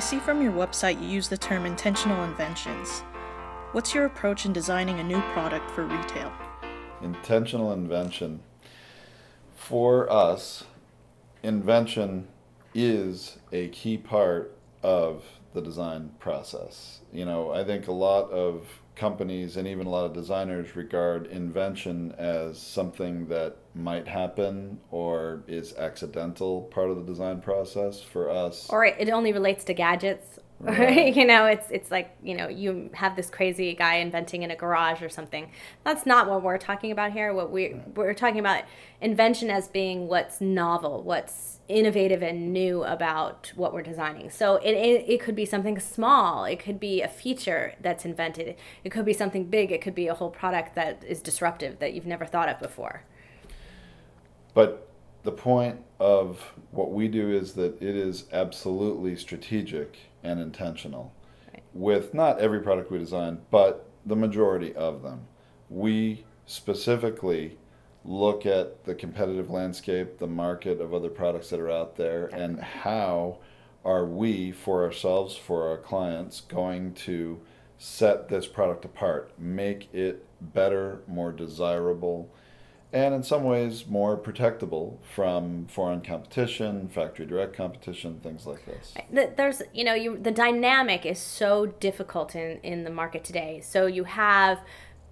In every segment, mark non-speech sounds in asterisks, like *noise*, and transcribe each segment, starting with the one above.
I see from your website you use the term intentional inventions. What's your approach in designing a new product for retail? Intentional invention. For us, invention is a key part of the design process. You know, I think a lot of companies and even a lot of designers regard invention as something that might happen or is accidental part of the design process for us. Or it only relates to gadgets. Right. *laughs* you know, it's it's like, you know, you have this crazy guy inventing in a garage or something. That's not what we're talking about here. What we right. we're talking about invention as being what's novel, what's innovative and new about what we're designing. So it, it, it, could be something small, it could be a feature that's invented, it could be something big, it could be a whole product that is disruptive that you've never thought of before. But the point of what we do is that it is absolutely strategic and intentional right. with not every product we design, but the majority of them. We specifically look at the competitive landscape, the market of other products that are out there, and how are we, for ourselves, for our clients, going to set this product apart, make it better, more desirable, and in some ways more protectable from foreign competition, factory direct competition, things like this. There's, you know, you the dynamic is so difficult in in the market today. So you have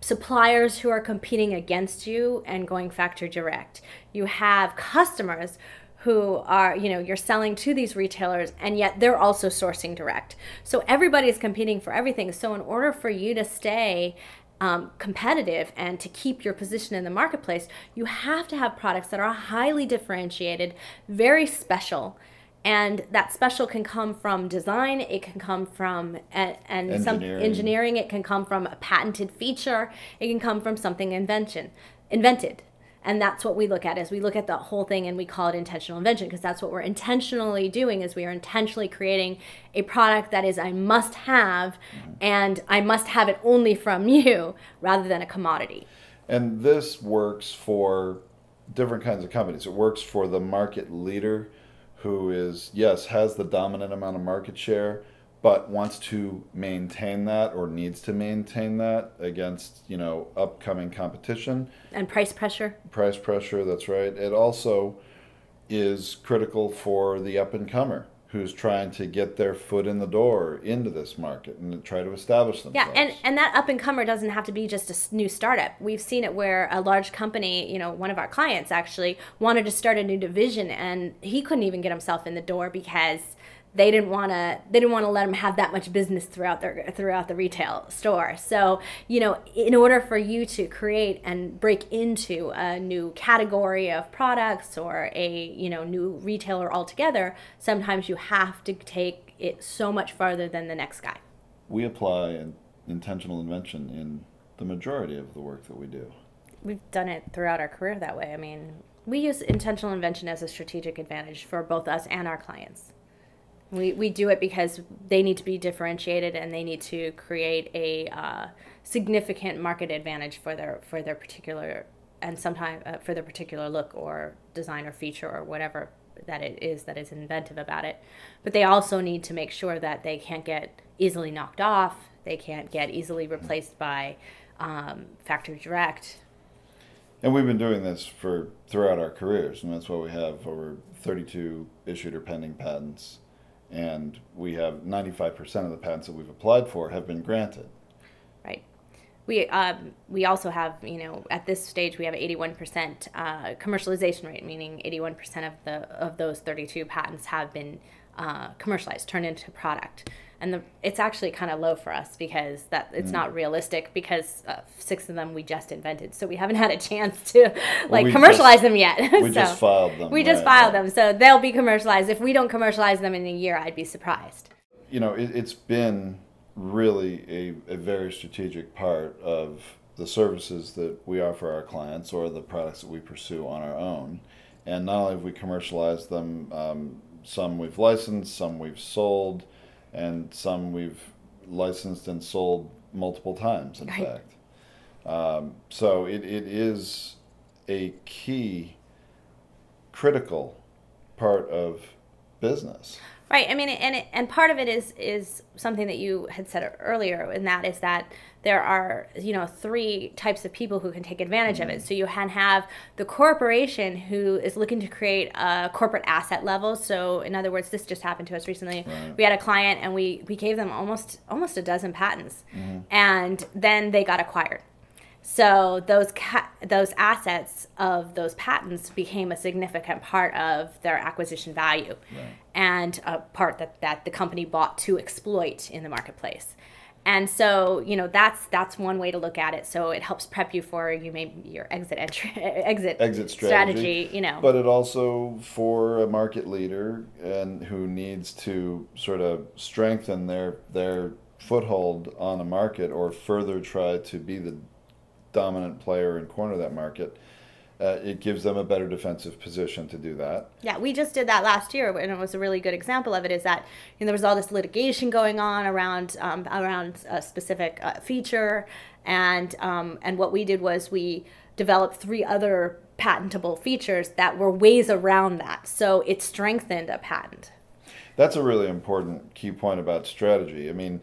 suppliers who are competing against you and going factory direct. You have customers who are, you know, you're selling to these retailers and yet they're also sourcing direct. So everybody's competing for everything. So in order for you to stay um, competitive and to keep your position in the marketplace, you have to have products that are highly differentiated, very special, and that special can come from design it can come from and, and engineering. some engineering it can come from a patented feature it can come from something invention invented and that's what we look at is we look at the whole thing and we call it intentional invention because that's what we're intentionally doing is we are intentionally creating a product that is i must have and i must have it only from *laughs* you rather than a commodity. And this works for different kinds of companies. It works for the market leader who is, yes, has the dominant amount of market share, but wants to maintain that or needs to maintain that against, you know, upcoming competition. And price pressure. Price pressure, that's right. It also is critical for the up and comer who's trying to get their foot in the door into this market and try to establish themselves. Yeah, and, and that up and comer doesn't have to be just a new startup. We've seen it where a large company, you know, one of our clients actually wanted to start a new division and he couldn't even get himself in the door because they didn't want to they didn't want to let them have that much business throughout their throughout the retail store. So you know in order for you to create and break into a new category of products or a you know new retailer altogether sometimes you have to take it so much farther than the next guy. We apply an intentional invention in the majority of the work that we do. We've done it throughout our career that way. I mean we use intentional invention as a strategic advantage for both us and our clients we, we do it because they need to be differentiated and they need to create a uh, significant market advantage for their for their particular and sometimes uh, for their particular look or design or feature or whatever that it is that is inventive about it. But they also need to make sure that they can't get easily knocked off. They can't get easily replaced by um, factory direct. And we've been doing this for throughout our careers, and that's why we have over 32 issued or pending patents and we have 95% of the patents that we've applied for have been granted. Right. We, um, we also have, you know, at this stage we have 81% uh, commercialization rate, meaning 81% of the of those 32 patents have been uh, commercialized, turned into product and the, it's actually kind of low for us because that it's mm. not realistic because uh, six of them we just invented. So we haven't had a chance to like well, commercialize just, them yet. *laughs* we so just filed them we just right, filed right. them. So they'll be commercialized. If we don't commercialize them in a year i'd be surprised. You know it, has been really a, a very strategic part of the services that we offer our clients or the products that we pursue on our own. And not only have we commercialized them um, some we've licensed some we've sold and some we've licensed and sold multiple times, in right. fact. Um, so it, it is a key, critical part of business. Right. I mean, and it, and part of it is is something that you had said earlier, and that is that there are you know three types of people who can take advantage mm-hmm. of it. Mm-hmm. So you can have the corporation who is looking to create a corporate asset level. So in other words, this just happened to us recently. Right. We had a client, and we we gave them almost almost a dozen patents, mm-hmm. and then they got acquired. So those ca- those assets of those patents became a significant part of their acquisition value, right. and a part that, that the company bought to exploit in the marketplace. And so, you know, that's that's one way to look at it. So it helps prep you for you may your exit entry *laughs* exit exit strategy, strategy, you know. But it also for a market leader and who needs to sort of strengthen their their foothold on a market or further try to be the dominant player and corner that market, uh, it gives them a better defensive position to do that. Yeah, we just did that last year, and it was a really good example of it. Is that you know, there was all this litigation going on around um, around a specific uh, feature, and um, and what we did was we developed three other patentable features that were ways around that. So it strengthened a patent. That's a really important key point about strategy. I mean,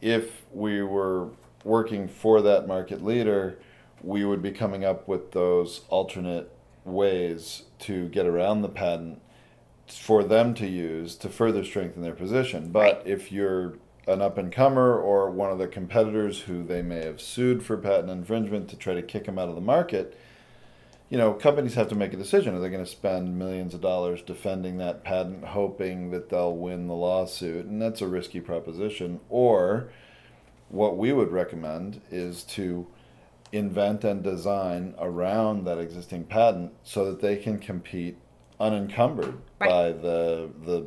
if we were working for that market leader, we would be coming up with those alternate ways to get around the patent for them to use to further strengthen their position. But right. if you're an up and comer or one of the competitors who they may have sued for patent infringement to try to kick them out of the market, you know, companies have to make a decision. Are they going to spend millions of dollars defending that patent, hoping that they'll win the lawsuit? And that's a risky proposition. Or what we would recommend is to invent and design around that existing patent so that they can compete unencumbered right. by the the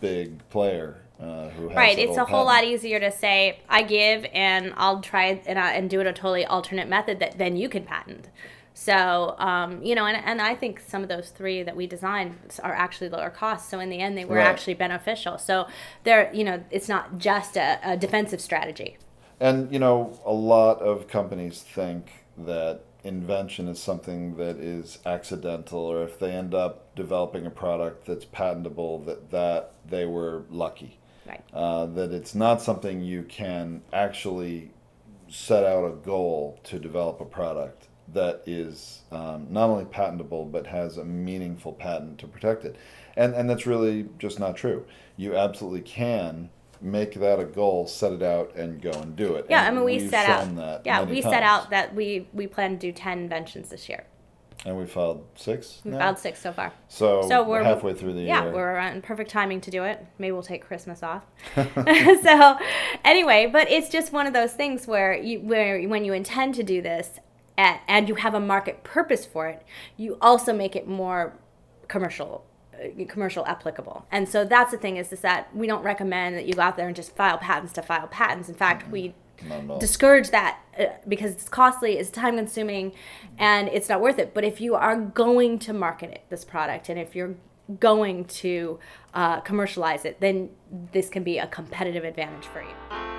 big player uh, who has right. It's a whole lot easier to say I give and I'll try and, uh, and do it a totally alternate method that then you can patent. So, um, you know, and, and I think some of those three that we designed are actually lower cost. So in the end, they were right. actually beneficial. So they're, you know, it's not just a, a defensive strategy. And you know, a lot of companies think that invention is something that is accidental, or if they end up developing a product that's patentable, that that they were lucky. Right. Uh, that it's not something you can actually set out a goal to develop a product that is um, not only patentable but has a meaningful patent to protect it, and and that's really just not true. You absolutely can make that a goal, set it out, and go and do it. Yeah, and I mean, we set out. yeah, we times. set out that we we plan to do ten inventions this year. And we filed six. We filed six so far. So, so we're halfway through the yeah, year. Yeah, we're in perfect timing to do it. Maybe we'll take Christmas off. *laughs* *laughs* so, anyway, but it's just one of those things where you where when you intend to do this, and you have a market purpose for it, you also make it more commercial commercial applicable. And so that's the thing is, is that we don't recommend that you go out there and just file patents to file patents. In fact, mm-hmm. we discourage that uh, because it's costly, it's time consuming, and it's not worth it. But if you are going to market it, this product, and if you're going to uh, commercialize it, then this can be a competitive advantage for you.